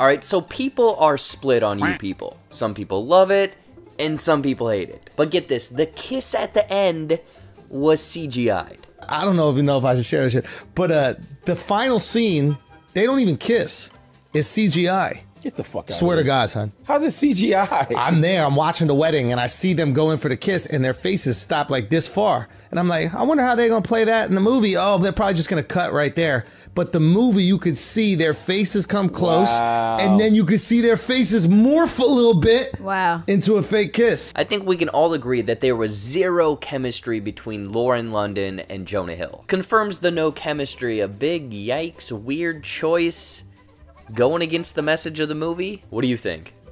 Alright, so people are split on you people. Some people love it, and some people hate it. But get this, the kiss at the end was CGI'd. I don't know if you know if I should share this shit, but uh, the final scene, they don't even kiss. It's CGI. Get the fuck out. Swear of to. God, son. How's it CGI? I'm there, I'm watching the wedding, and I see them go in for the kiss, and their faces stop like this far. And I'm like, I wonder how they're gonna play that in the movie. Oh, they're probably just gonna cut right there. But the movie, you could see their faces come close, Wow. and then you could see their faces morph a little bit Wow. into a fake kiss. I think we can all agree that there was zero chemistry between Lauren London and Jonah Hill. Confirms the no chemistry a big yikes, weird choice going against the message of the movie? What do you think?